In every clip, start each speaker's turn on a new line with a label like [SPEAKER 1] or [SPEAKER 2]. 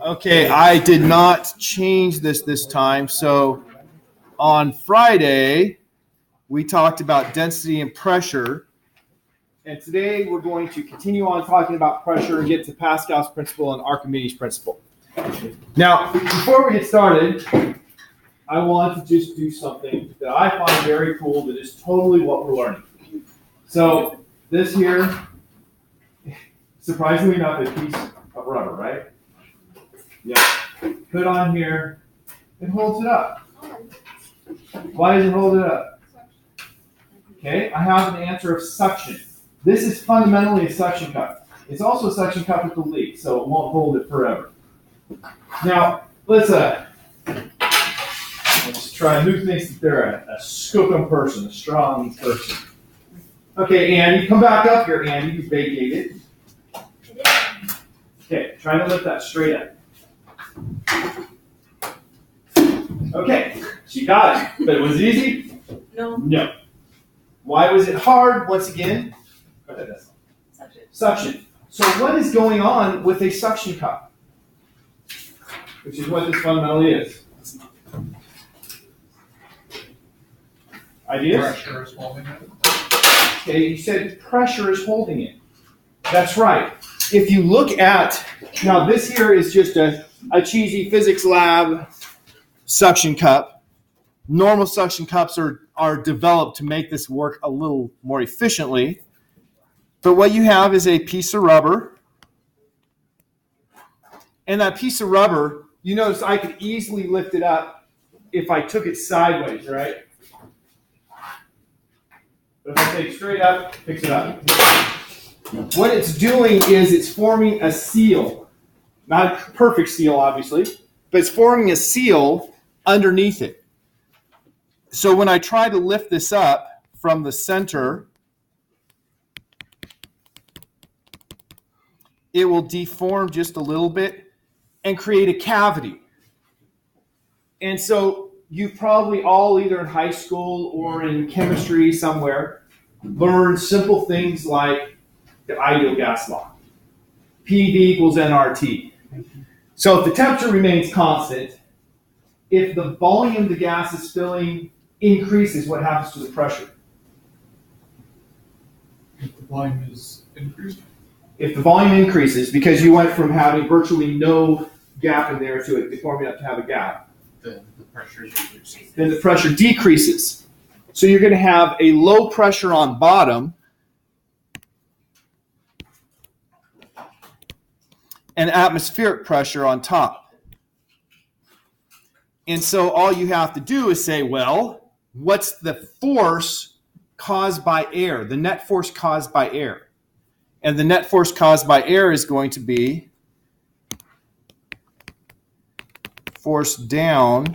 [SPEAKER 1] Okay, I did not change this this time. So on Friday, we talked about density and pressure. And today we're going to continue on talking about pressure and get to Pascal's principle and Archimedes' principle. Now, before we get started, I want to just do something that I find very cool that is totally what we're learning. So this here, surprisingly enough, a piece of rubber, right? Yeah. Put on here, it holds it up. Why does it hold it up? Okay, I have an answer of suction. This is fundamentally a suction cup. It's also a suction cup with a leak, so it won't hold it forever. Now, let's uh, let's try. Who thinks that they're a, a skookum person, a strong person? Okay, Andy, come back up here, Andy. You vacated. Okay, try to lift that straight up. Okay, she got it. But it was easy?
[SPEAKER 2] No.
[SPEAKER 1] No. Why was it hard? Once again, go ahead.
[SPEAKER 2] Suction.
[SPEAKER 1] Suction. So what is going on with a suction cup? Which is what this fundamentally is. Ideas?
[SPEAKER 3] Pressure is holding it.
[SPEAKER 1] Okay, you said pressure is holding it. That's right. If you look at, now this here is just a, a cheesy physics lab suction cup. Normal suction cups are, are developed to make this work a little more efficiently. But what you have is a piece of rubber. And that piece of rubber, you notice I could easily lift it up if I took it sideways, right? But if I take straight up, picks it up. What it's doing is it's forming a seal. Not a perfect seal, obviously, but it's forming a seal underneath it. So when I try to lift this up from the center, it will deform just a little bit and create a cavity. And so you've probably all, either in high school or in chemistry somewhere, learned simple things like the ideal gas law. PV equals nRT. So if the temperature remains constant, if the volume the gas is filling increases, what happens to the pressure?
[SPEAKER 3] If the volume is increased,
[SPEAKER 1] If the volume increases, because you went from having virtually no gap in there to it forming up to have a gap,
[SPEAKER 3] then the pressure decreases.
[SPEAKER 1] then the pressure decreases. So you're going to have a low pressure on bottom and atmospheric pressure on top. And so all you have to do is say, well, what's the force caused by air, the net force caused by air? And the net force caused by air is going to be force down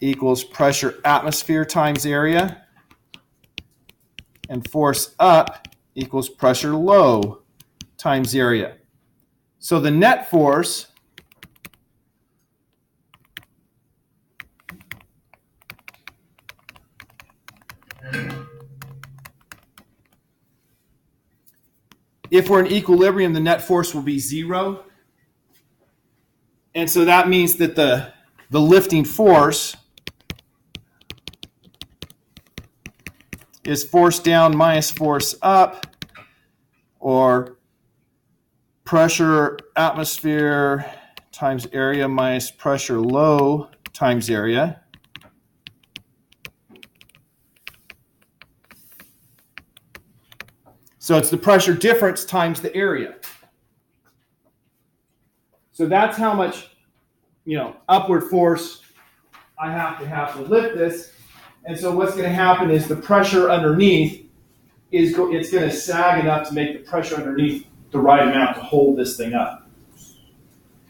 [SPEAKER 1] equals pressure atmosphere times area, and force up equals pressure low times area. So the net force if we're in equilibrium, the net force will be zero. And so that means that the, the lifting force is force down minus force up, or pressure atmosphere times area minus pressure low times area. So it's the pressure difference times the area. So that's how much, you know, upward force I have to have to lift this. And so what's going to happen is the pressure underneath is go, it's going to sag enough to make the pressure underneath the right amount to hold this thing up.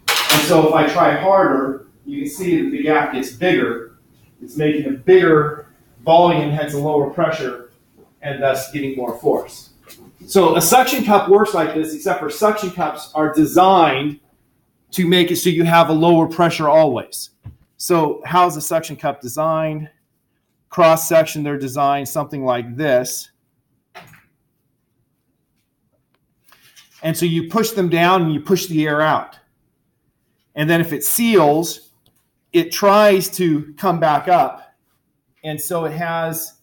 [SPEAKER 1] And so if I try harder, you can see that the gap gets bigger. It's making a bigger volume, hence a lower pressure, and thus getting more force. So a suction cup works like this, except for suction cups are designed to make it so you have a lower pressure always. So how's a suction cup designed? Cross section, they're designed something like this. And so you push them down and you push the air out. And then if it seals, it tries to come back up. And so it has,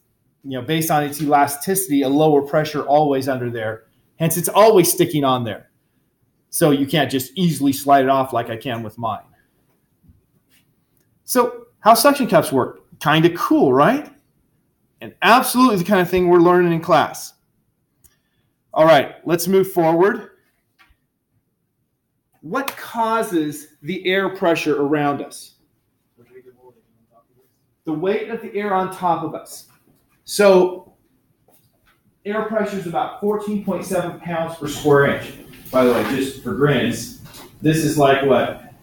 [SPEAKER 1] you know, based on its elasticity, a lower pressure always under there. Hence, it's always sticking on there. So you can't just easily slide it off like I can with mine. So, how suction cups work? Kind of cool, right? And absolutely the kind of thing we're learning in class. All right, let's move forward. What causes the air pressure around us? The weight of the air on top of us. So, air pressure is about 14.7 pounds per square inch. By the way, just for grins, this is like what?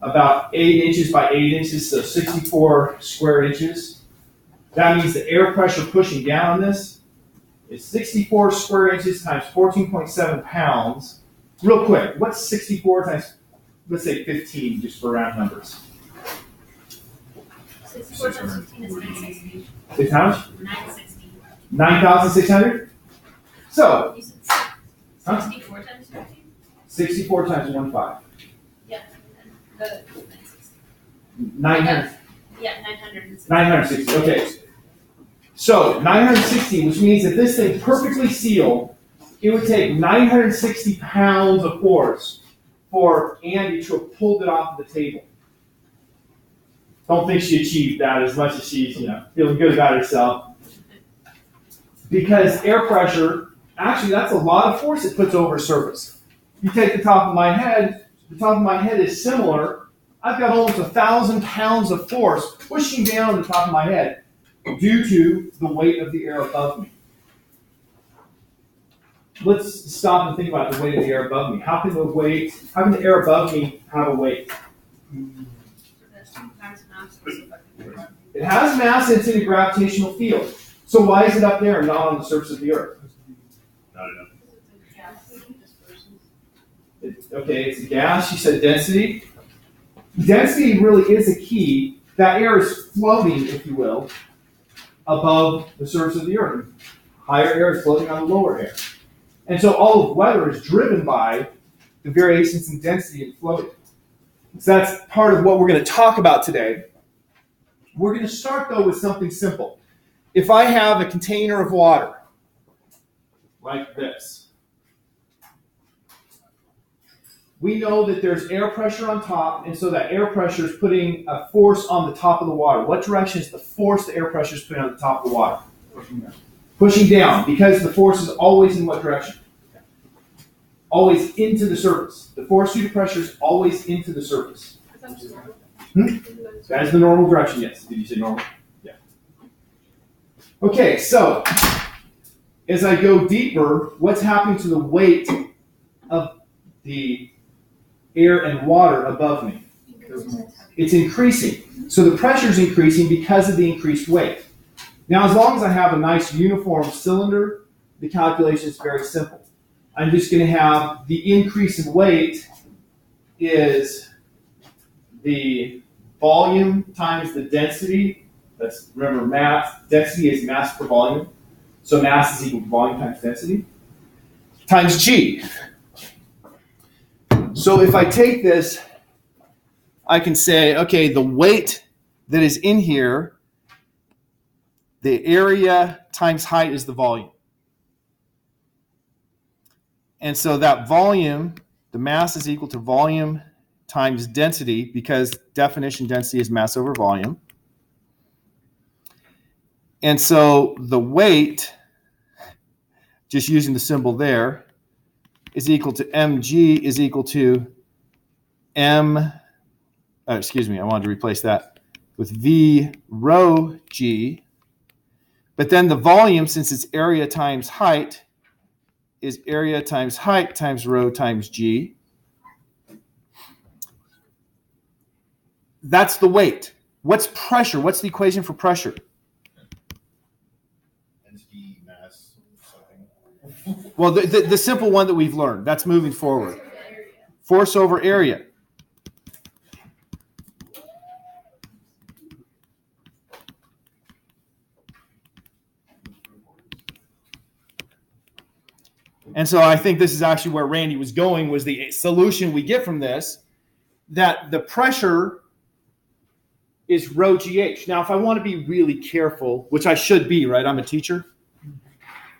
[SPEAKER 1] About 8 inches by 8 inches, so 64 square inches. That means the air pressure pushing down on this is 64 square inches times 14.7 pounds. Real quick, what's 64 times, let's say 15, just for round numbers?
[SPEAKER 2] 64 times 15 is 960.
[SPEAKER 1] Six how much?
[SPEAKER 2] 960.
[SPEAKER 1] 9,600? So,
[SPEAKER 2] You said
[SPEAKER 1] Huh?
[SPEAKER 2] 64 times 15?
[SPEAKER 1] 64 times 1 5.
[SPEAKER 2] Yeah. and The
[SPEAKER 1] 900.
[SPEAKER 2] Yeah, 960.
[SPEAKER 1] 960, okay. So 960, which means that this thing perfectly sealed, it would take 960 pounds of force for Andy to have pulled it off the table. Don't think she achieved that as much as she's, you know, feeling good about herself. Because air pressure, actually, that's a lot of force it puts over a surface. You take the top of my head, the top of my head is similar. I've got almost a thousand pounds of force pushing down the top of my head due to the weight of the air above me. Let's stop and think about the weight of the air above me. How can the weight, how can the air above me have a weight? It has mass and it's in a gravitational field. So why is it up there and not on the surface of the earth?
[SPEAKER 4] Not enough.
[SPEAKER 1] It- okay, it's a gas. You said density. Density really is a key. That air is floating, if you will, above the surface of the earth. Higher air is floating on the lower air. And so all of weather is driven by the variations in density and floating. So that's part of what we're going to talk about today. We're going to start though with something simple. If I have a container of water, like this, we know that there's air pressure on top, and so that air pressure is putting a force on the top of the water. What direction is the force the air pressure is putting on the top of the water? Pushing down, Pushing down, because the force is always in what direction? Always into the surface. The force due to pressure is always into the surface. Hmm? That is the normal direction, yes. Did you say normal? Yeah. Okay, so as I go deeper, what's happening to the weight of the air and water above me? It's increasing. So the pressure is increasing because of the increased weight. Now, as long as I have a nice uniform cylinder, the calculation is very simple. I'm just going to have the increase in weight is the volume times the density. That's remember mass. Density is mass per volume. So mass is equal to volume times density times g. So if I take this, I can say, okay, the weight that is in here, the area times height is the volume. And so that volume, the mass is equal to volume times density because definition density is mass over volume. And so the weight, just using the symbol there, is equal to mg is equal to m, uh, excuse me, I wanted to replace that with v rho g. But then the volume, since it's area times height, is area times height times rho times g. That's the weight. What's pressure? What's the equation for pressure?
[SPEAKER 4] Density, mass, something.
[SPEAKER 1] Well, the, the, the simple one that we've learned. That's moving forward. Force over area. And so I think this is actually where Randy was going was the solution we get from this that the pressure is rho GH. Now, if I want to be really careful, which I should be, right? I'm a teacher.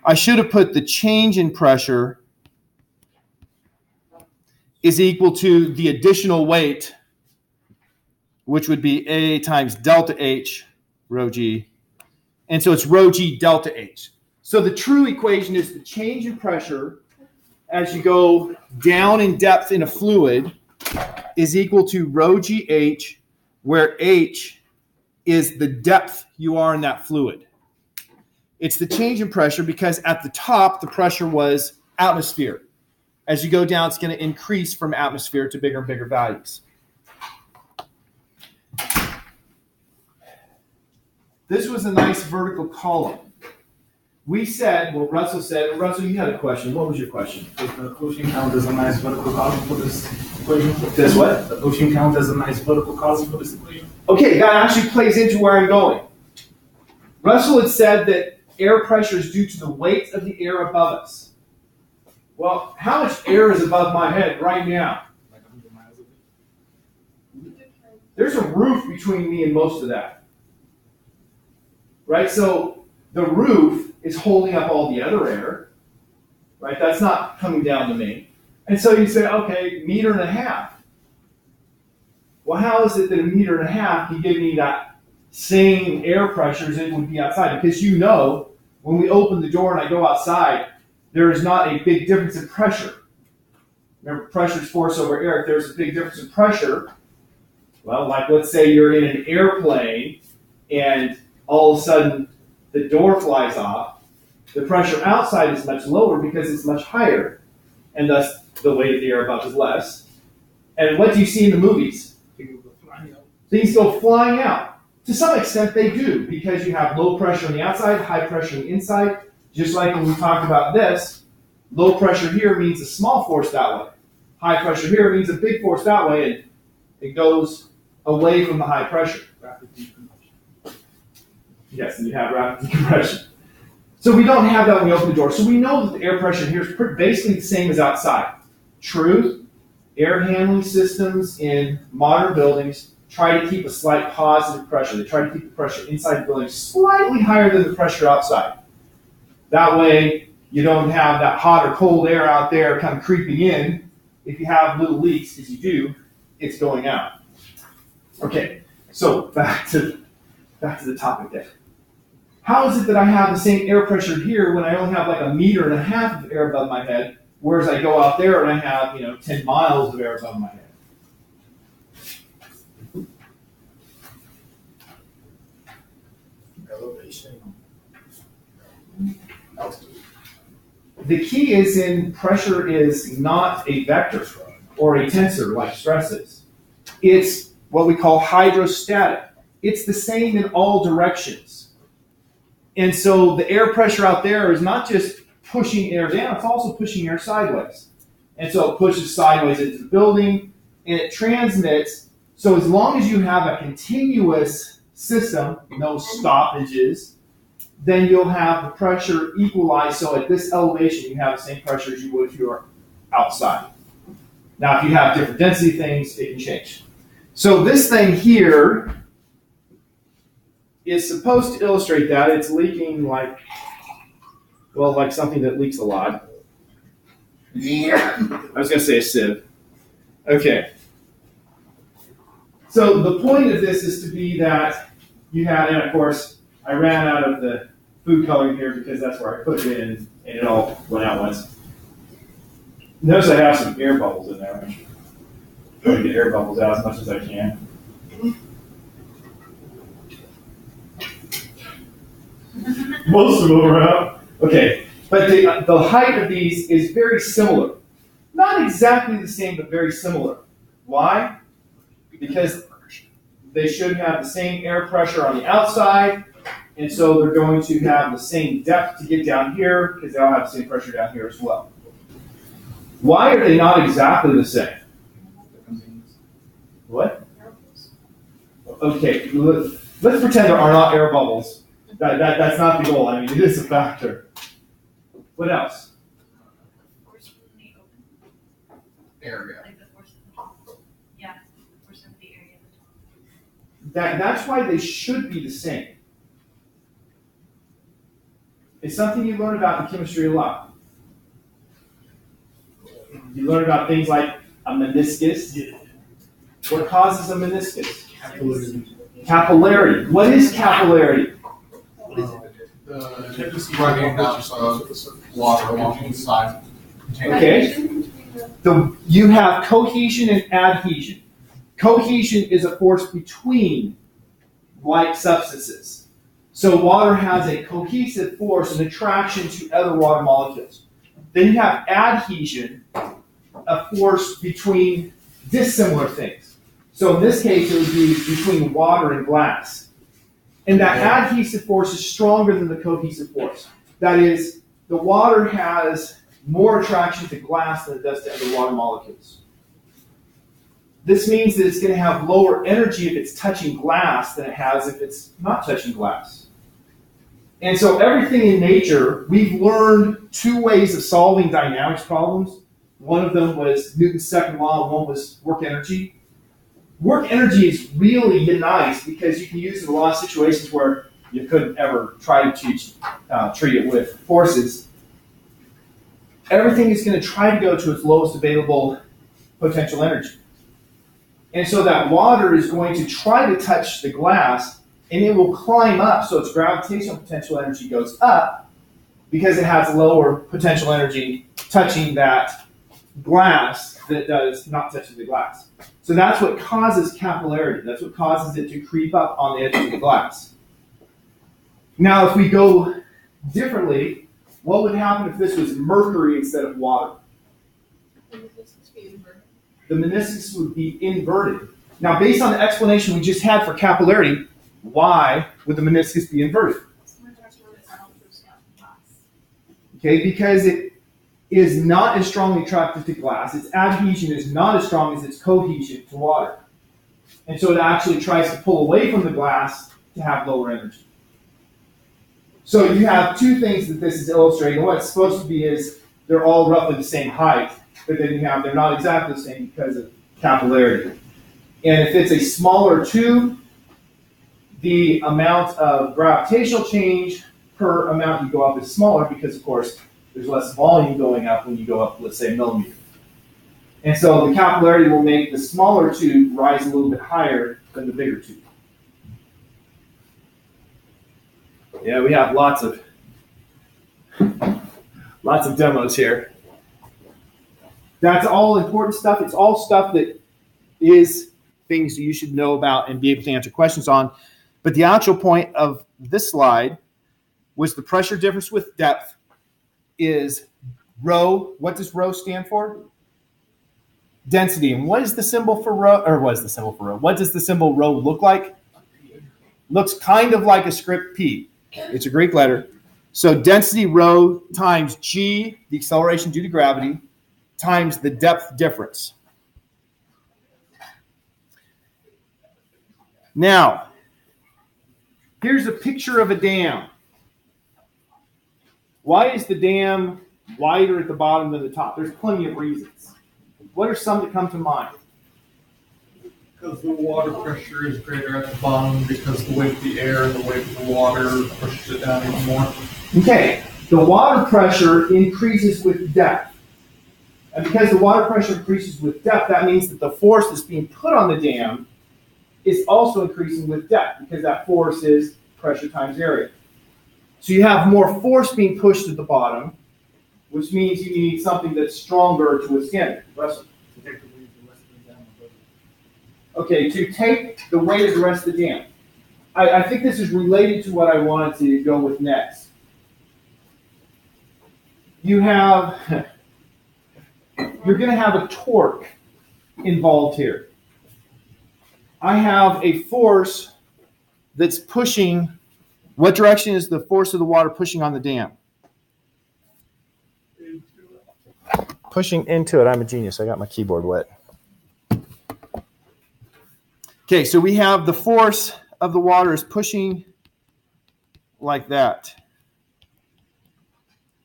[SPEAKER 1] I should have put the change in pressure is equal to the additional weight, which would be A times delta H rho G. And so it's rho G delta H. So the true equation is the change in pressure as you go down in depth in a fluid is equal to rho GH, where H is the depth you are in that fluid. It's the change in pressure because at the top, the pressure was atmosphere. As you go down, it's going to increase from atmosphere to bigger and bigger values. This was a nice vertical column. We said, well, Russell said, Russell, you had a question. What was your question?
[SPEAKER 5] If the ocean count is a nice vertical column for this equation.
[SPEAKER 1] This what?
[SPEAKER 5] The ocean count is a nice vertical column for this equation.
[SPEAKER 1] Okay, that actually plays into where I'm going. Russell had said that air pressure is due to the weight of the air above us. Well, how much air is above my head right now?
[SPEAKER 3] Like hundred miles of.
[SPEAKER 1] There's a roof between me and most of that. Right? So the roof is holding up all the other air. Right? That's not coming down to me. And so you say, okay, meter and a half. Well, how is it that a meter and a half can give me that same air pressure as it would be outside? Because you know, when we open the door and I go outside, there is not a big difference in pressure. Remember, pressure is force over air. If there's a big difference in pressure, well, like let's say you're in an airplane and all of a sudden the door flies off, the pressure outside is much lower because it's much higher, and thus the weight of the air above is less. And what do you see in the movies?
[SPEAKER 3] People go flying out.
[SPEAKER 1] Things go flying out. To some extent, they do because you have low pressure on the outside, high pressure on the inside. Just like when we talked about this, low pressure here means a small force that way. High pressure here means a big force that way, and it goes away from the high pressure.
[SPEAKER 3] Rapid decompression.
[SPEAKER 1] Yes, and you have rapid decompression. So we don't have that when we open the door. So we know that the air pressure here is basically the same as outside. Truth, air handling systems in modern buildings try to keep a slight positive pressure. They try to keep the pressure inside the building slightly higher than the pressure outside. That way, you don't have that hot or cold air out there kind of creeping in. If you have little leaks, as you do, it's going out. Okay, so back to back to the topic there. How is it that I have the same air pressure here when I only have like a meter and a half of air above my head, whereas I go out there and I have, you know, 10 miles of air above my head?
[SPEAKER 5] Elevation. Altitude.
[SPEAKER 1] The key is in pressure is not a vector or a tensor like stress is. It's what we call hydrostatic. It's the same in all directions. And so the air pressure out there is not just pushing air down, it's also pushing air sideways. And so it pushes sideways into the building and it transmits. So as long as you have a continuous system, no stoppages, then you'll have the pressure equalized. So at this elevation, you have the same pressure as you would if you were outside. Now, if you have different density things, it can change. So this thing here is supposed to illustrate that. It's leaking like, well, like something that leaks a lot. Yeah. I was going to say a sieve. Okay. So the point of this is to be that you have, and of course, I ran out of the food coloring here because that's where I put it in, and it all went out once. Notice I have some air bubbles in there. I'm trying to get air bubbles out as much as I can. Most of them are out. Okay, but the, uh, the height of these is very similar. Not exactly the same, but very similar. Why? Because they should have the same air pressure on the outside, and so they're going to have the same depth to get down here because they all have the same pressure down here as well. Why are they not exactly the same? What? Okay, let's pretend there are not air bubbles. That, that, that's not the goal. I mean, it is a factor. What else?
[SPEAKER 2] Force when they open,
[SPEAKER 3] Area.
[SPEAKER 2] like force. of the- Yeah.
[SPEAKER 1] That, that's why they should be the same. It's something you learn about in chemistry a lot. You learn about things like a meniscus. What causes a meniscus?
[SPEAKER 3] Capillary.
[SPEAKER 1] Capillarity. What is capillarity?
[SPEAKER 3] The
[SPEAKER 5] water along the side.
[SPEAKER 1] Okay. The, you have cohesion and adhesion. Cohesion is a force between like substances. So water has a cohesive force and attraction to other water molecules. Then you have adhesion, a force between dissimilar things. So in this case, it would be between water and glass. And that adhesive force is stronger than the cohesive force. That is, the water has more attraction to glass than it does to other water molecules. This means that it's going to have lower energy if it's touching glass than it has if it's not touching glass. And so, everything in nature, we've learned two ways of solving dynamics problems. One of them was Newton's second law, and one was work energy. Work energy is really nice because you can use it in a lot of situations where you couldn't ever try to teach, uh, treat it with forces everything is going to try to go to its lowest available potential energy. And so that water is going to try to touch the glass and it will climb up so its gravitational potential energy goes up because it has lower potential energy touching that glass that does not touching the glass. So that's what causes capillarity. That's what causes it to creep up on the edge of the glass. Now, if we go differently, what would happen if this was mercury instead of water? The meniscus would be inverted. Now, based on the explanation we just had for capillarity, why would the meniscus be inverted? Okay, because it is not as strongly attracted to glass. Its adhesion is not as strong as its cohesion to water. And so it actually tries to pull away from the glass to have lower energy. So you have two things that this is illustrating. What it's supposed to be is they're all roughly the same height, but then you have they're not exactly the same because of capillarity. And if it's a smaller tube, the amount of gravitational change per amount you go up is smaller because, of course, there's less volume going up when you go up, let's say, millimeter. And so the capillarity will make the smaller tube rise a little bit higher than the bigger tube. Yeah, we have lots of lots of demos here. That's all important stuff. It's all stuff that is things that you should know about and be able to answer questions on. But the actual point of this slide was the pressure difference with depth is rho. What does rho stand for? Density. And what is the symbol for rho? Or what is the symbol for rho? What does the symbol rho look like? Looks kind of like a script P. It's a Greek letter. So density rho times g, the acceleration due to gravity, times the depth difference. Now, here's a picture of a dam. Why is the dam wider at the bottom than the top? There's plenty of reasons. What are some that come to mind?
[SPEAKER 5] Because the water pressure is greater at the bottom because the weight of the air and the weight of the water pushes it down even more.
[SPEAKER 1] Okay, the water pressure increases with depth. And because the water pressure increases with depth, that means that the force that's being put on the dam is also increasing with depth because that force is pressure times area. So you have more force being pushed at the bottom, which means you need something that's stronger to withstand it. Okay, to take the weight of the rest of the dam. I, I think this is related to what I wanted to go with next. You have, you're going to have a torque involved here. I have a force that's pushing, what direction is the force of the water pushing on the dam? Pushing into it. I'm a genius. I got my keyboard wet. Okay, so we have the force of the water is pushing like that.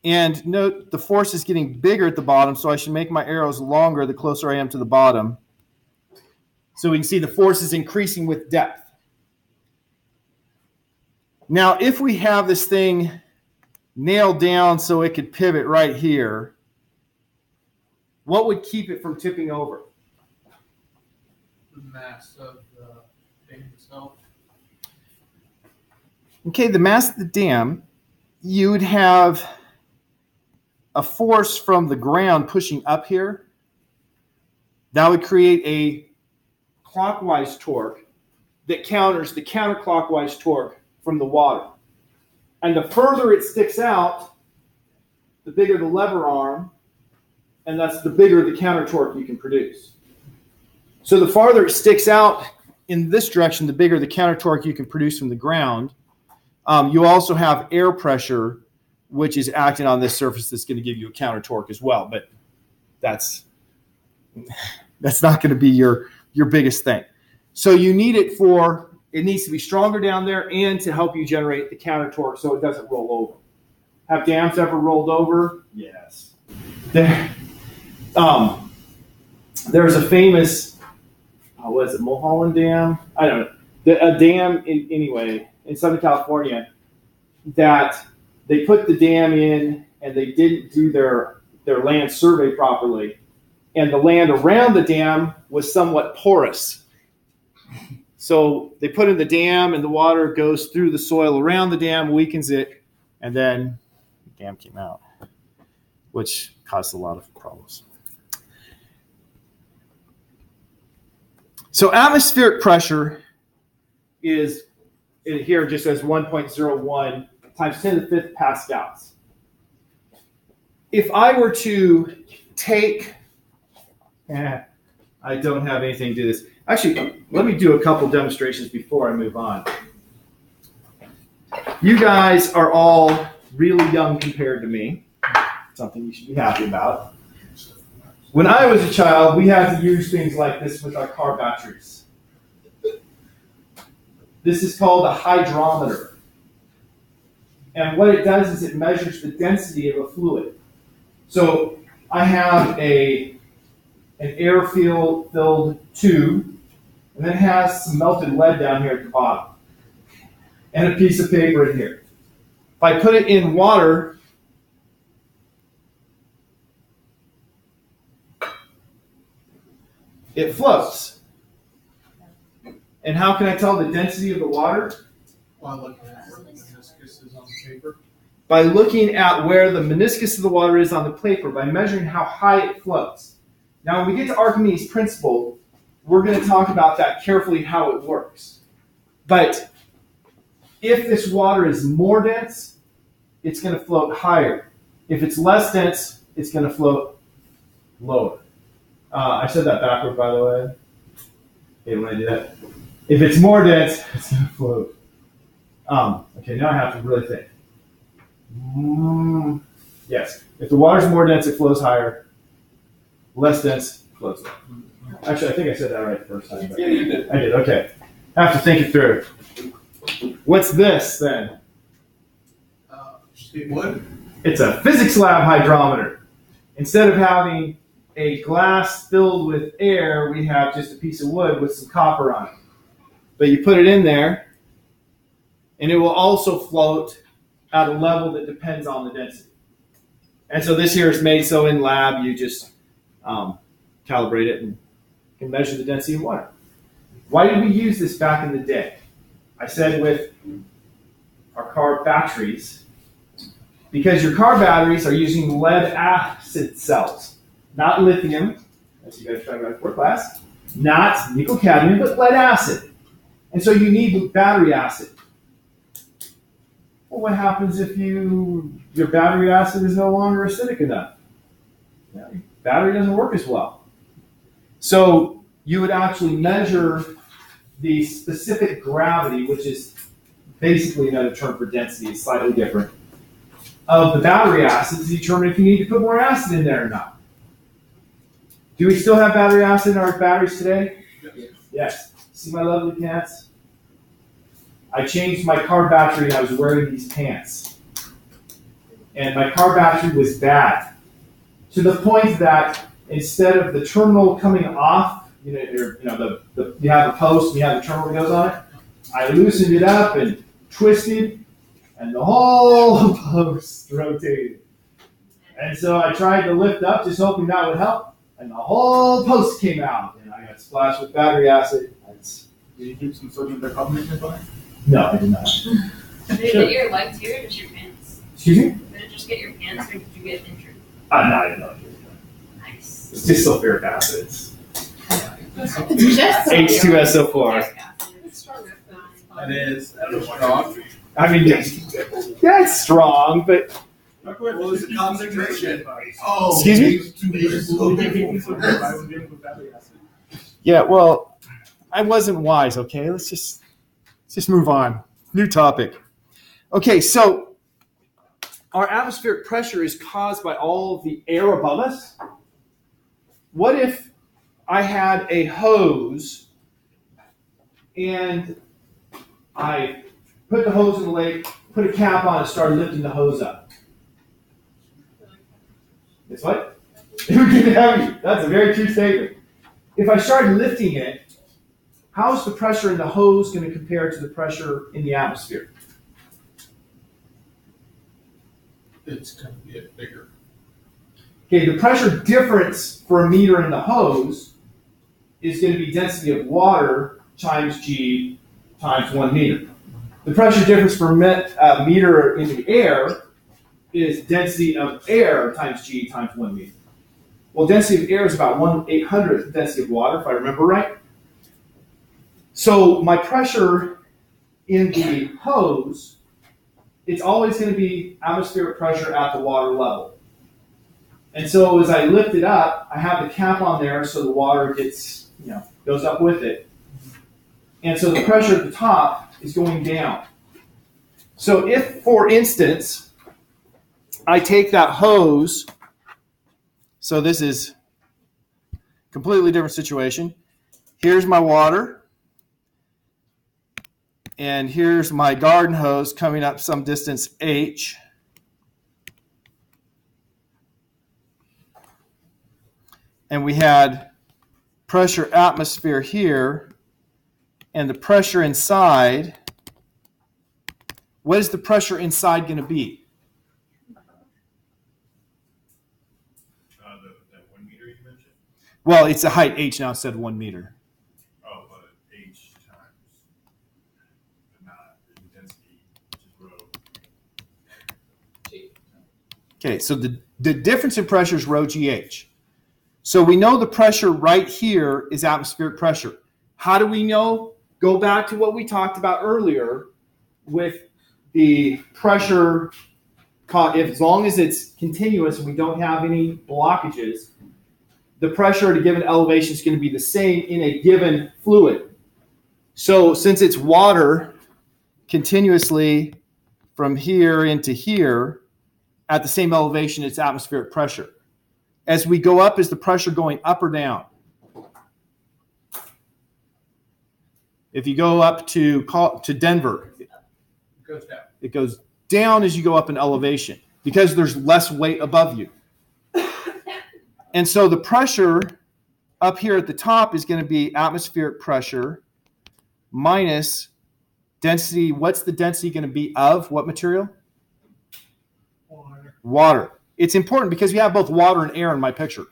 [SPEAKER 1] And note the force is getting bigger at the bottom, so I should make my arrows longer the closer I am to the bottom. So we can see the force is increasing with depth. Now, if we have this thing nailed down so it could pivot right here, what would keep it from tipping over?
[SPEAKER 5] The mass of the dam itself.
[SPEAKER 1] Okay, the mass of the dam, you would have a force from the ground pushing up here. That would create a clockwise torque that counters the counterclockwise torque from the water. And the further it sticks out, the bigger the lever arm, and that's the bigger the counter torque you can produce. So the farther it sticks out in this direction, the bigger the counter torque you can produce from the ground. Um, you also have air pressure, which is acting on this surface that's going to give you a counter torque as well. But that's that's not going to be your your biggest thing. So you need it for it needs to be stronger down there and to help you generate the counter torque so it doesn't roll over. Have dams ever rolled over? Yes. There, um, there's a famous, uh, what is it, Mulholland Dam? I don't know. The, a dam in anyway in Southern California that they put the dam in and they didn't do their their land survey properly, and the land around the dam was somewhat porous. So they put in the dam, and the water goes through the soil around the dam, weakens it, and then the dam came out, which caused a lot of problems. So atmospheric pressure is it here just as 1.01 times 10 to the fifth pascals. If I were to take, eh, I don't have anything to do this. Actually, let me do a couple demonstrations before I move on. You guys are all really young compared to me. Something you should be happy about. When I was a child, we had to use things like this with our car batteries. This is called a hydrometer. And what it does is it measures the density of a fluid. So I have a an air filled tube, and then has some melted lead down here at the bottom, and a piece of paper in here. If I put it in water, it floats. And how can I tell the density of the water?
[SPEAKER 5] While looking at where the meniscus is on the paper.
[SPEAKER 1] By looking at where the meniscus of the water is on the paper, by measuring how high it floats. Now, when we get to Archimedes' principle, we're going to talk about that carefully, how it works. But if this water is more dense, it's going to float higher. If it's less dense, it's going to float lower. Uh, I said that backward, by the way. Okay, when I do that. If it's more dense, it's going to float. Um, okay, now I have to really think. Mm, yes, if the water's more dense, it flows higher. Less dense, floats lower. Actually, I think I said that right the first time. but-
[SPEAKER 3] Yeah, you did.
[SPEAKER 1] I did, okay. I have to think it through. What's this then?
[SPEAKER 5] Uh, it would.
[SPEAKER 1] It's a physics lab hydrometer. Instead of having a glass filled with air, we have just a piece of wood with some copper on it. But you put it in there, and it will also float at a level that depends on the density. And so this here is made so in lab you just um, calibrate it and can measure the density of water. Why did we use this back in the day? I said with our car batteries, because your car batteries are using lead acid cells, not lithium, as you guys talked about before class, not nickel cadmium, but lead acid. And so you need battery acid. Well, what happens if you your battery acid is no longer acidic enough? Yeah, battery doesn't work as well. So you would actually measure the specific gravity, which is basically another term for density, it's slightly different, of the battery acid to determine if you need to put more acid in there or not. Do we still have battery acid in our batteries today? Yes. yes. See my lovely pants? I changed my car battery I was wearing these pants. And my car battery was bad. To the point that instead of the terminal coming off, you know, your- you know the, the, you have a post and you have the terminal that goes on it, I loosened it up and twisted, and the whole post rotated. And so I tried to lift up, just hoping that would help, and the whole post came out, and I got splashed with battery acid. That's,
[SPEAKER 3] Did you keep some sodium bicarbonate nearby?
[SPEAKER 1] no, I did not.
[SPEAKER 2] Did it get your legs here or just your pants?
[SPEAKER 1] Excuse me?
[SPEAKER 2] Did it just get your pants or did you get injured?
[SPEAKER 1] Uh, no, I did not.
[SPEAKER 2] Nice.
[SPEAKER 1] It's just sulfuric acid. It's
[SPEAKER 2] It's just
[SPEAKER 1] H2SO4.
[SPEAKER 5] It is.
[SPEAKER 3] I don't know why.
[SPEAKER 1] I mean, yeah, it's strong, but
[SPEAKER 5] Well, it's a concentration.
[SPEAKER 3] Oh.
[SPEAKER 1] Excuse me?
[SPEAKER 3] these two days.
[SPEAKER 1] Yeah, well, I wasn't wise, okay? Let's just let's just move on. New topic. Okay, so our atmospheric pressure is caused by all the air above us. What if I had a hose and I put the hose in the lake, put a cap on, and started lifting the hose up? It's what? It would get heavy. That's a very true statement if I started lifting it, how is the pressure in the hose going to compare to the pressure in the atmosphere?
[SPEAKER 5] It's gonna get bigger.
[SPEAKER 1] Okay, the pressure difference for a meter in the hose is going to be density of water times G times one meter. The pressure difference for met, uh, meter in the air is density of air times G times one meter. Well, density of air is about one eight hundredth density of water, if I remember right. So my pressure in the hose, it's always going to be atmospheric pressure at the water level. And so as I lift it up, I have the cap on there so the water gets, you know, goes up with it. And so the pressure at the top is going down. So if, for instance, I take that hose, so this is completely different situation. Here's my water. And here's my garden hose coming up some distance H. and we had pressure atmosphere here and the pressure inside. What is the pressure inside going to be?
[SPEAKER 4] Uh, the, that one meter you mentioned?
[SPEAKER 1] Well, it's a height h now instead of one meter.
[SPEAKER 4] Oh, but H times the not the density, which is rho.
[SPEAKER 1] Okay, so the, the difference in pressure is rho gh. So we know the pressure right here is atmospheric pressure. How do we know? Go back to what we talked about earlier with the pressure, if as long as it's continuous and we don't have any blockages, the pressure at a given elevation is going to be the same in a given fluid. So since it's water continuously from here into here, at the same elevation, it's atmospheric pressure. As we go up, is the pressure going up or down? If you go up to Col- to Denver,
[SPEAKER 5] It goes down.
[SPEAKER 1] it goes down as you go up in elevation because there's less weight above you. And so the pressure up here at the top is going to be atmospheric pressure minus density. What's the density going to be of what material?
[SPEAKER 5] Water.
[SPEAKER 1] It's important because you have both water and air in my picture.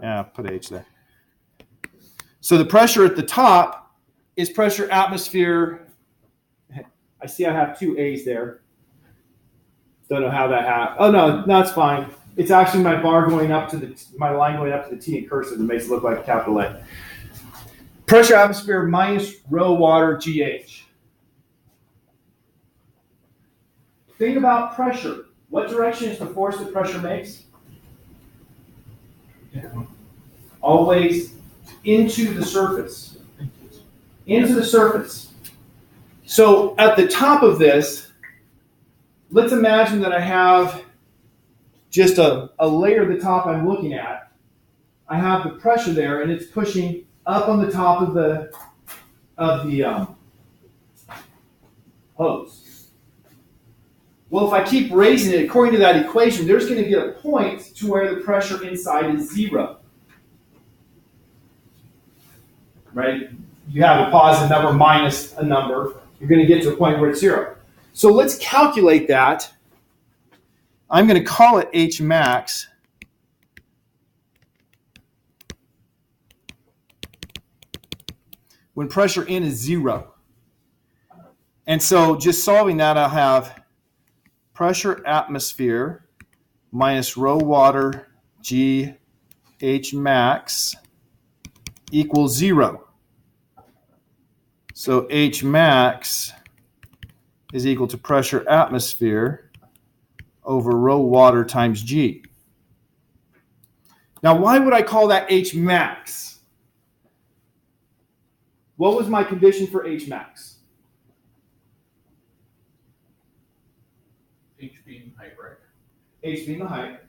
[SPEAKER 1] Yeah, put H there. So the pressure at the top is pressure atmosphere. I see I have two A's there. Don't know how that happened. Oh no, no, fine. It's actually my bar going up to the my line going up to the T in cursive that makes it look like a capital A. Pressure atmosphere minus rho water GH. Think about pressure. What direction is the force that pressure makes? Always into the surface. Into the surface. So at the top of this, let's imagine that I have just a, a layer at the top I'm looking at. I have the pressure there and it's pushing up on the top of the of the um, hose. Well, if I keep raising it according to that equation, there's going to get a point to where the pressure inside is zero. Right? you have a positive number minus a number, you're going to get to a point where it's zero. So let's calculate that. I'm going to call it H max. When pressure in is zero. And so just solving that, I'll have pressure atmosphere minus rho water G H max equals zero. So H max is equal to pressure atmosphere over rho water times G. Now, why would I call that H max? What was my condition for H max?
[SPEAKER 5] H being height, right?
[SPEAKER 1] H being the height.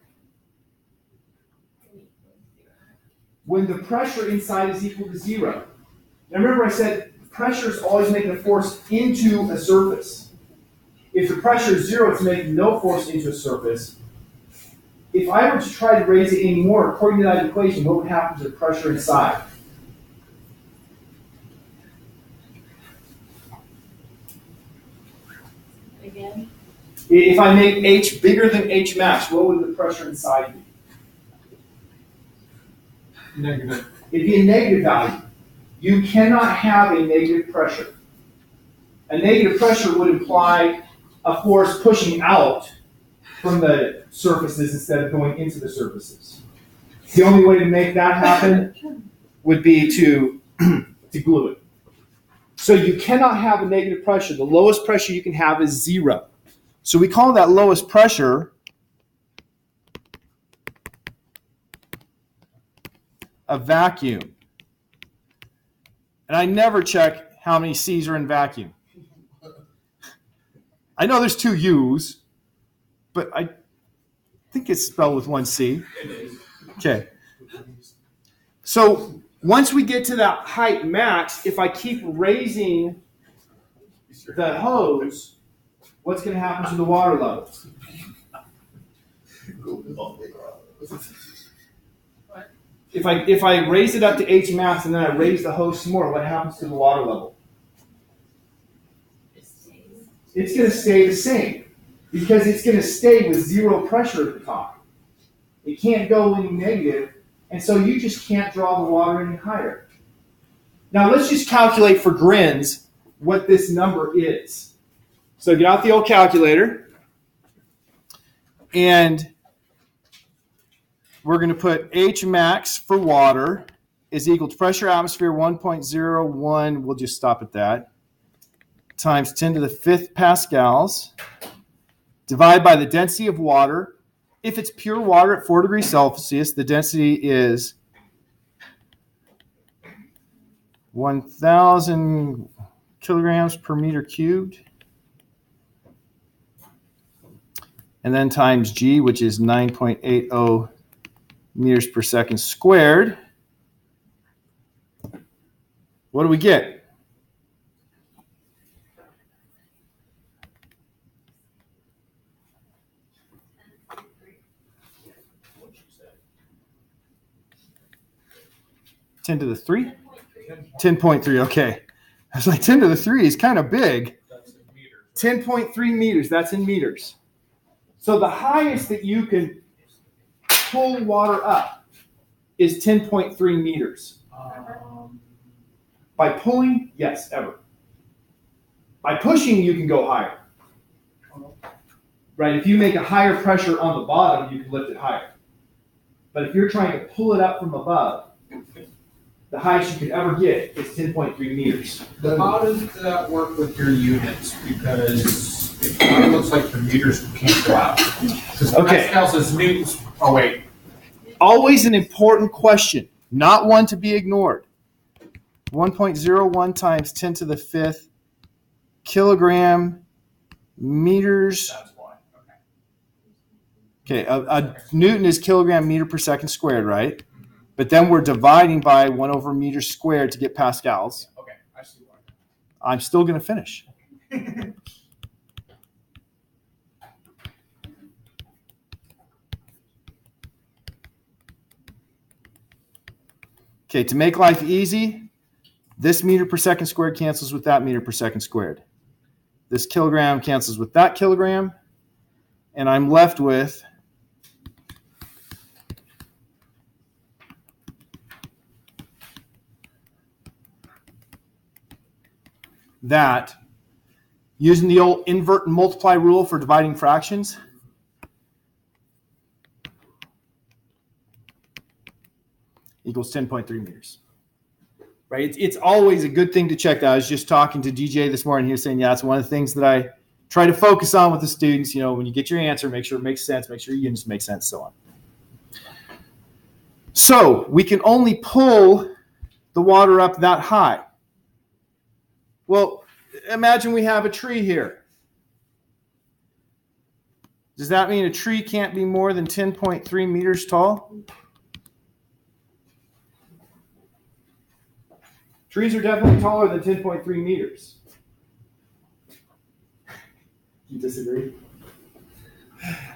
[SPEAKER 1] When the pressure inside is equal to zero. Now remember I said pressure is always making a force into a surface. If the pressure is zero, it's making no force into a surface. If I were to try to raise it any more, according to that equation, what would happen to the pressure inside? If I make H bigger than H max, what would the pressure inside be?
[SPEAKER 5] Negative.
[SPEAKER 1] It'd be a negative value. You cannot have a negative pressure. A negative pressure would imply a force pushing out from the surfaces instead of going into the surfaces. The only way to make that happen would be to, to glue it. So you cannot have a negative pressure. The lowest pressure you can have is zero. So we call that lowest pressure a vacuum. And I never check how many C's are in vacuum. I know there's two U's, but I think it's spelled with one C. Okay. So once we get to that height max, if I keep raising the hose, what's going to happen to the water level? If I if I raise it up to H max and then I raise the hose some more, what happens to the water level? It's going to stay the same because it's going to stay with zero pressure at the top. It can't go any negative, and so you just can't draw the water any higher. Now let's just calculate for grins what this number is. So get out the old calculator, and we're going to put H max for water is equal to pressure atmosphere 1.01. We'll just stop at that times 10 to the fifth pascals, divide by the density of water. If it's pure water at 4 degrees Celsius, the density is 1,000 kilograms per meter cubed. And then times G, which is 9.80 meters per second squared. What do we get? Ten to the three? Ten point three. Okay, I was like ten to the three is kind of big. Ten point three meters. That's in meters. So the highest that you can pull water up is ten point three meters.
[SPEAKER 5] Um,
[SPEAKER 1] By pulling, yes, ever. By pushing, you can go higher. Right? If you make a higher pressure on the bottom, you can lift it higher. But if you're trying to pull it up from above, the highest you could ever get is 10.3 meters.
[SPEAKER 5] How does that work with your units? Because it kind of looks like the meters can't go out.
[SPEAKER 1] Okay.
[SPEAKER 5] Pascal says newtons, oh wait,
[SPEAKER 1] Always an important question, not one to be ignored. 1.01 times 10 to the fifth kilogram meters.
[SPEAKER 5] that's why, okay.
[SPEAKER 1] Okay, a, a newton is kilogram meter per second squared, right? But then we're dividing by one over meter squared to get pascals.
[SPEAKER 5] Okay, I see why.
[SPEAKER 1] I'm still going to finish. Okay, to make life easy, This meter per second squared cancels with that meter per second squared. This kilogram cancels with that kilogram. And I'm left with that using the old invert and multiply rule for dividing fractions. Equals 10.3 meters. Right? It's, it's always a good thing to check that. I was just talking to DJ this morning. He was saying, yeah, it's one of the things that I try to focus on with the students. You know, when you get your answer, make sure it makes sense, make sure your units make sense, so on. So we can only pull the water up that high. Well, imagine we have a tree here. Does that mean a tree can't be more than 10.3 meters tall? Trees are definitely taller than 10.3 meters. You disagree?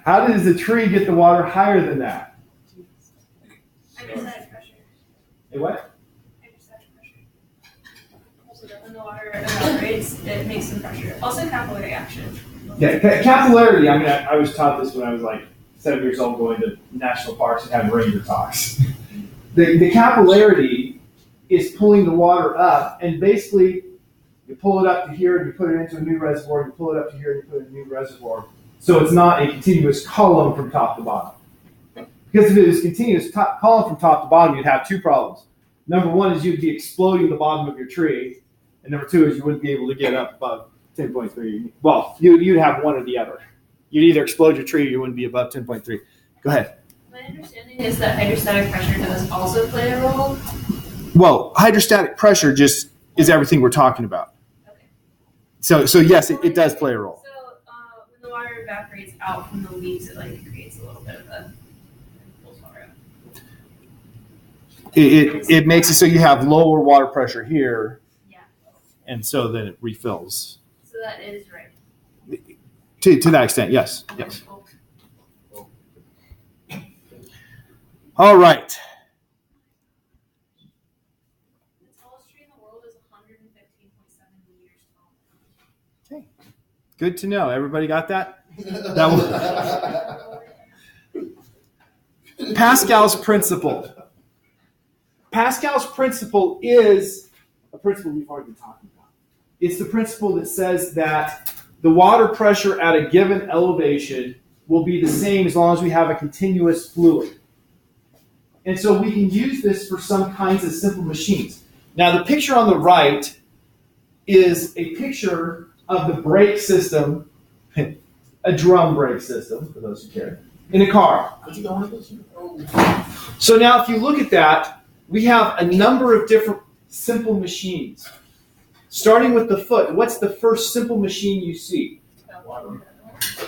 [SPEAKER 1] How does the tree get the water higher than that?
[SPEAKER 2] Hydrostatic pressure.
[SPEAKER 1] A what?
[SPEAKER 2] Hydrostatic pressure. Also, when the water evaporates, it makes some pressure. Also, capillary action.
[SPEAKER 1] Yeah, ca- capillarity. I mean, I, I was taught this when I was like seven years old, going to national parks and having ranger talks. The, the capillarity is pulling the water up, and basically, you pull it up to here and you put it into a new reservoir. You pull it up to here and you put it in a new reservoir. So it's not a continuous column from top to bottom. Because if it was continuous top, column from top to bottom, you'd have two problems. Number one is you'd be exploding the bottom of your tree, and number two is you wouldn't be able to get up above 10.3. Well, you, you'd have one or the other. You'd either explode your tree or you wouldn't be above 10.3. Go ahead.
[SPEAKER 2] My understanding is that hydrostatic pressure does also play a role.
[SPEAKER 1] Well, hydrostatic pressure just is everything we're talking about.
[SPEAKER 2] Okay.
[SPEAKER 1] So, so yes, it, it does play a role.
[SPEAKER 2] So, uh, when the water evaporates out from the leaves, it like creates a little bit of a.
[SPEAKER 1] It, it, it makes it so you have lower water pressure here,
[SPEAKER 2] Yeah.
[SPEAKER 1] and so then it refills.
[SPEAKER 2] So that is right.
[SPEAKER 1] To, to that extent, yes, yes. All right.
[SPEAKER 2] The tallest tree in the world is 115.7 meters tall.
[SPEAKER 1] Good to know. Everybody got that? That Pascal's principle. Pascal's principle is a principle we've already been talking about. It's the principle that says that the water pressure at a given elevation will be the same as long as we have a continuous fluid. And so we can use this for some kinds of simple machines. Now, the picture on the right is a picture of the brake system, a drum brake system, for those who care, in a car.
[SPEAKER 3] Could you go on this?
[SPEAKER 1] So now, if you look at that, we have a number of different simple machines. Starting with the foot, what's the first simple machine you see?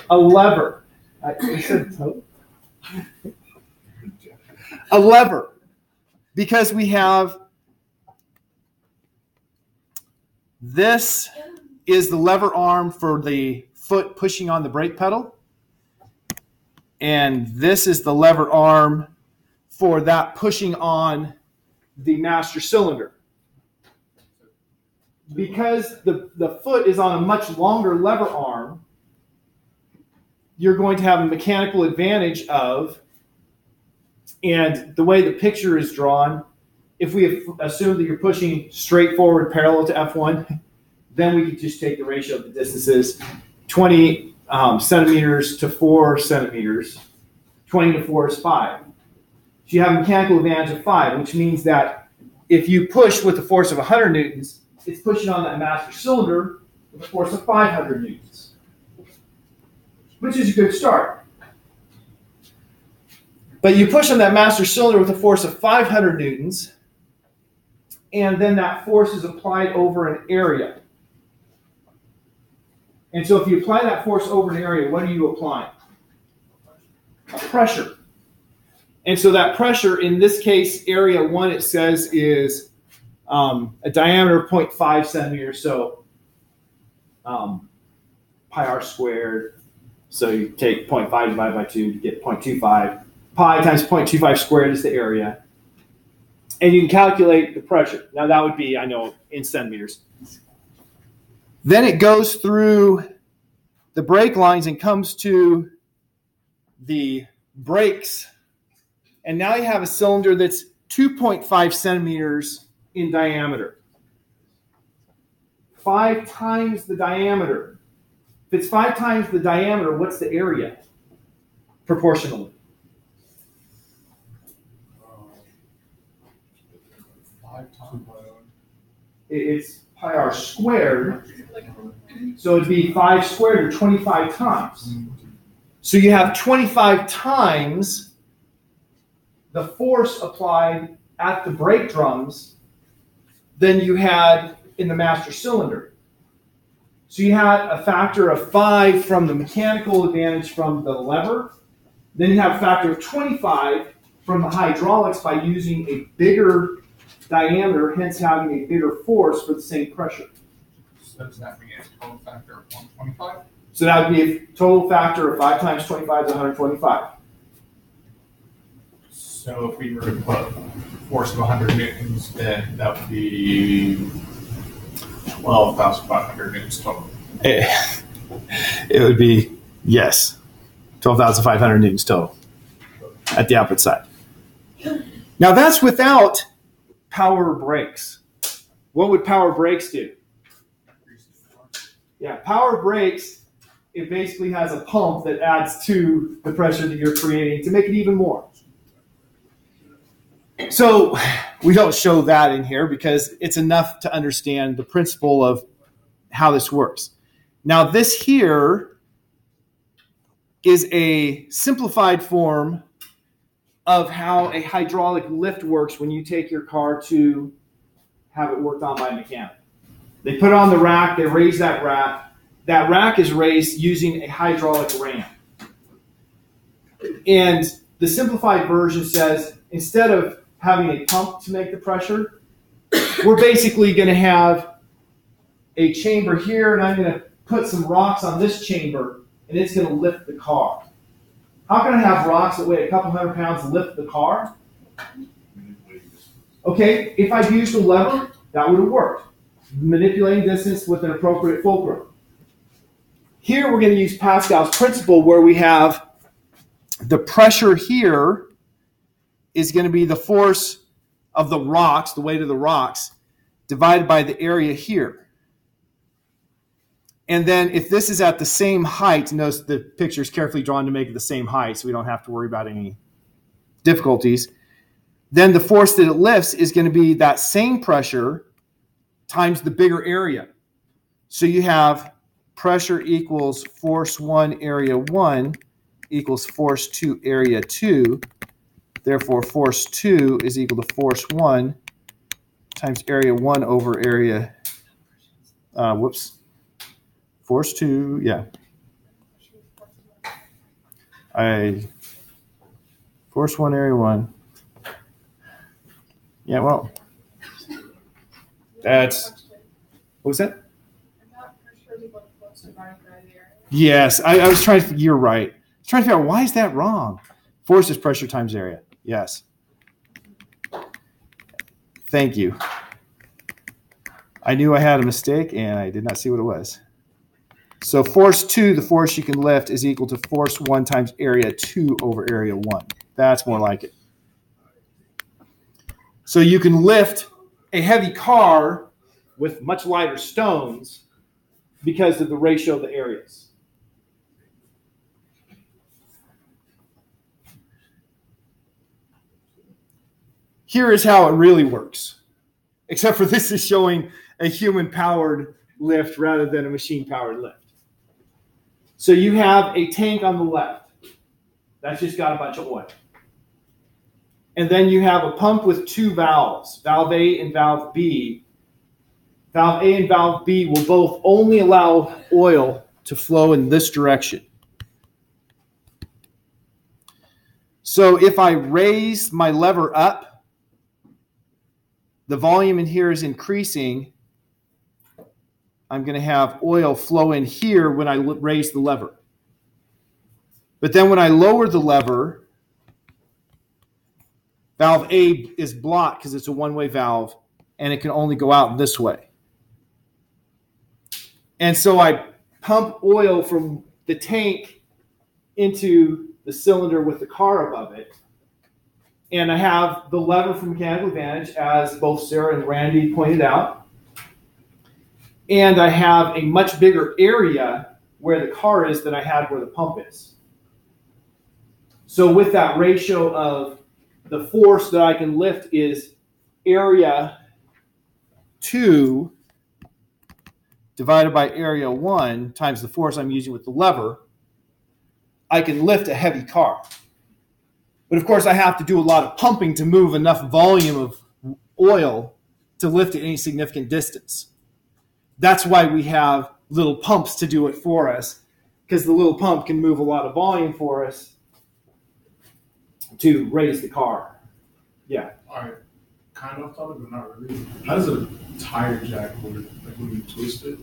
[SPEAKER 1] A lever. I I said toe. A lever. Because we have this is the lever arm for the foot pushing on the brake pedal. And this is the lever arm for that pushing on the master cylinder. Because the, the foot is on a much longer lever arm, you're going to have a mechanical advantage of, and the way the picture is drawn, if we assume that you're pushing straight forward parallel to F1, then we could just take the ratio of the distances 20 um, centimeters to 4 centimeters. 20 to 4 is 5. So you have a mechanical advantage of 5, which means that if you push with the force of 100 newtons, it's pushing on that master cylinder with a force of 500 newtons, which is a good start. But you push on that master cylinder with a force of 500 newtons, and then that force is applied over an area. And so if you apply that force over an area, what are you applying? A pressure. And so that pressure, in this case, area one, it says is um, a diameter of 0.5 centimeters. So um, pi r squared. So you take 0.5 divided by 2 to get 0.25. Pi times 0.25 squared is the area. and you can calculate the pressure. Now that would be, I know, in centimeters. Then it goes through the brake lines and comes to the brakes. And now you have a cylinder that's 2.5 centimeters in diameter. Five times the diameter. If it's five times the diameter, what's the area proportionally?
[SPEAKER 5] Five times.
[SPEAKER 1] It- It's pi r squared. So it'd be five squared or 25 times. So you have 25 times the force applied at the brake drums than you had in the master cylinder. So you had a factor of five from the mechanical advantage from the lever. Then you have a factor of 25 from the hydraulics by using a bigger diameter, hence having a bigger force for the same pressure.
[SPEAKER 5] So does that mean a total factor of one twenty-five?
[SPEAKER 1] So that would be a total factor of 5 times 25 is 125.
[SPEAKER 5] So if we were to put force of hundred newtons, then that would be twelve thousand five hundred newtons total.
[SPEAKER 1] It, it would be, yes, 12,500 newtons total at the output side. Now that's without power brakes. What would power brakes do? Yeah, power brakes, it basically has a pump that adds to the pressure that you're creating to make it even more. So we don't show that in here because it's enough to understand the principle of how this works. Now, this here is a simplified form of how a hydraulic lift works when you take your car to have it worked on by a mechanic. They put on the rack, they raise that rack. That rack is raised using a hydraulic ram. And the simplified version says instead of having a pump to make the pressure, we're basically going to have a chamber here, and I'm going to put some rocks on this chamber, and it's going to lift the car. How can I have rocks that weigh a couple hundred pounds lift the car? Okay, if I'd used a lever, that would have worked. Manipulating distance with an appropriate fulcrum. Here we're going to use Pascal's principle where we have the pressure here is going to be the force of the rocks, the weight of the rocks, divided by the area here. And then if this is at the same height, notice the picture is carefully drawn to make it the same height so we don't have to worry about any difficulties. Then the force that it lifts is going to be that same pressure times the bigger area. So you have pressure equals force one area one equals force two area two. Therefore, force two is equal to force one times area one over area, uh, whoops, force two, yeah. I, force one area one. Yeah, well, that's, what was that? Yes, I, I was trying to. You're right. Trying to figure out why is that wrong. Force is pressure times area. Yes. Thank you. I knew I had a mistake and I did not see what it was. So force two, the force you can lift, is equal to force one times area two over area one. That's more like it. So you can lift a heavy car with much lighter stones because of the ratio of the areas. Here is how it really works, except for this is showing a human powered lift rather than a machine powered lift. So you have a tank on the left that's just got a bunch of oil. And then you have a pump with two valves, valve A and valve B. Valve A and valve B will both only allow oil to flow in this direction. So if I raise my lever up, the volume in here is increasing. I'm going to have oil flow in here when I raise the lever. But then when I lower the lever, Valve A is blocked because it's a one way valve and it can only go out this way. And so I pump oil from the tank into the cylinder with the car above it. And I have the lever for mechanical advantage, as both Sarah and Randy pointed out. And I have a much bigger area where the car is than I had where the pump is. So with that ratio of the force that I can lift is area two divided by area one times the force I'm using with the lever, I can lift a heavy car. But of course, I have to do a lot of pumping to move enough volume of oil to lift it any significant distance. That's why we have little pumps to do it for us, because the little pump can move a lot of volume for us to raise the car. Yeah.
[SPEAKER 4] Alright, kind of thought it, but not really. How does a tire jack work? Like when you twist it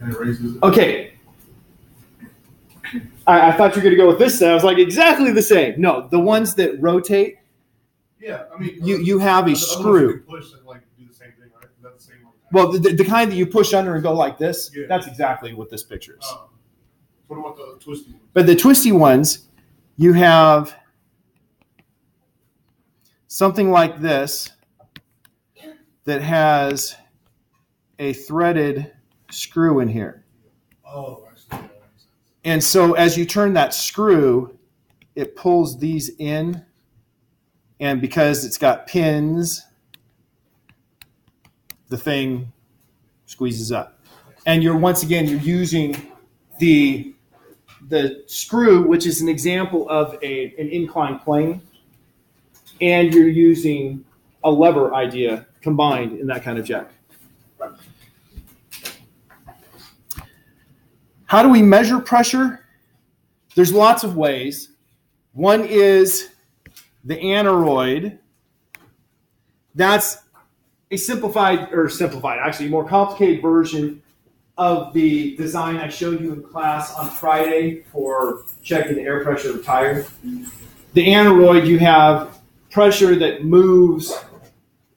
[SPEAKER 4] and it raises it?
[SPEAKER 1] Okay. I, I thought you were going to go with this. I was like, exactly the same. No, the ones that rotate,
[SPEAKER 4] Yeah, I mean.
[SPEAKER 1] you, you have a
[SPEAKER 4] I don't know if you
[SPEAKER 1] screw.
[SPEAKER 4] Push and like do the same thing, right? Is that the same one?
[SPEAKER 1] Well, the, the kind that you push under and go like this,
[SPEAKER 4] Yeah.
[SPEAKER 1] that's exactly what this picture is.
[SPEAKER 4] Um, What about the twisty one?
[SPEAKER 1] But the twisty ones, you have something like this that has a threaded screw in here.
[SPEAKER 4] Oh, actually, yeah, that makes sense.
[SPEAKER 1] And so as you turn that screw, it pulls these in. And because it's got pins, the thing squeezes up. And you're once again you're using the the screw, which is an example of a, an inclined plane, and you're using a lever idea combined in that kind of jack. How do we measure pressure? There's lots of ways. One is the aneroid. That's a simplified, or simplified, actually, more complicated version of the design I showed you in class on Friday for checking the air pressure of tire. The aneroid, you have pressure that moves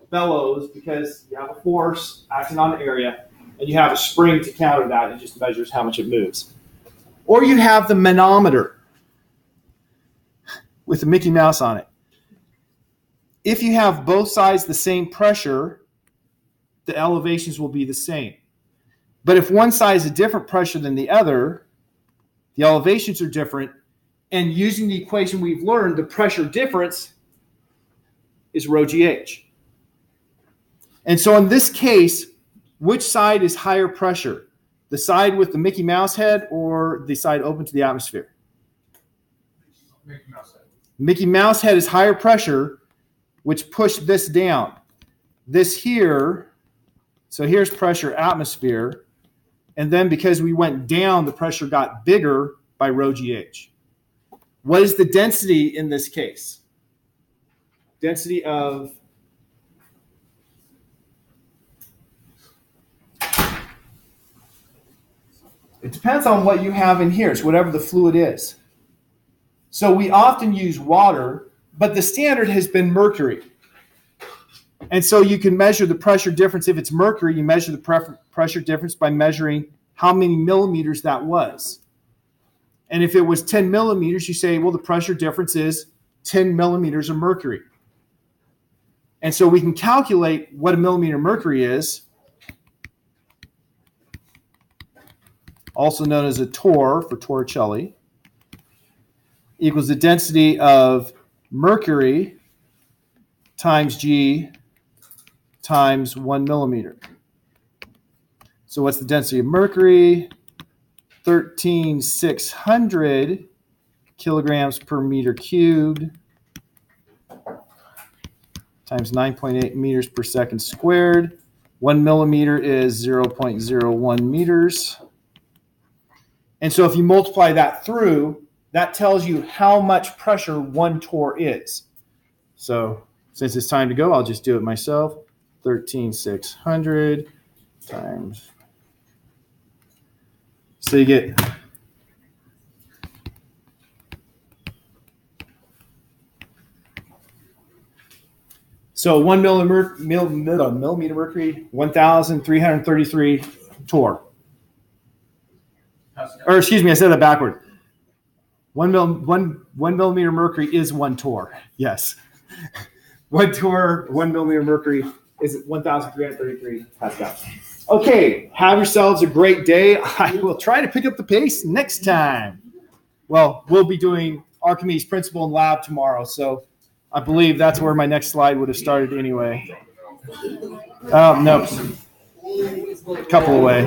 [SPEAKER 1] bellows because you have a force acting on the area, and you have a spring to counter that. It just measures how much it moves. Or you have the manometer with the Mickey Mouse on it. If you have both sides the same pressure, the elevations will be the same. But if one side is a different pressure than the other, the elevations are different. And using the equation we've learned, the pressure difference is rho gh. And so in this case, which side is higher pressure? The side with the Mickey Mouse head or the side open to the atmosphere?
[SPEAKER 4] Mickey Mouse head.
[SPEAKER 1] Mickey Mouse head is higher pressure, which pushed this down. This here, so here's pressure atmosphere. And then because we went down, the pressure got bigger by rho gh. What is the density in this case? Density of It depends on what you have in here. It's whatever the fluid is. So we often use water, but the standard has been mercury. And so you can measure the pressure difference. If it's mercury, you measure the pressure difference by measuring how many millimeters that was. And if it was 10 millimeters, you say, well, the pressure difference is 10 millimeters of mercury. And so we can calculate what a millimeter mercury is, also known as a torr for Torricelli equals the density of mercury times G times one millimeter. So what's the density of mercury? 13,600 kilograms per meter cubed times 9.8 meters per second squared. One millimeter is 0.01 meters. And so if you multiply that through, that tells you how much pressure one torr is. So since it's time to go, I'll just do it myself. 13,600 times. So you get So one millimeter, mil, mil, uh, millimeter mercury, 1,333 torr. Or excuse me, I said that backward. One mil, one, one millimeter mercury is one torr. Yes. One torr, one millimeter mercury is 1,333 pascals. Okay, have yourselves a great day. I will try to pick up the pace next time. Well, we'll be doing Archimedes principle and lab tomorrow, so I believe that's where my next slide would have started anyway. Oh, no, a couple away.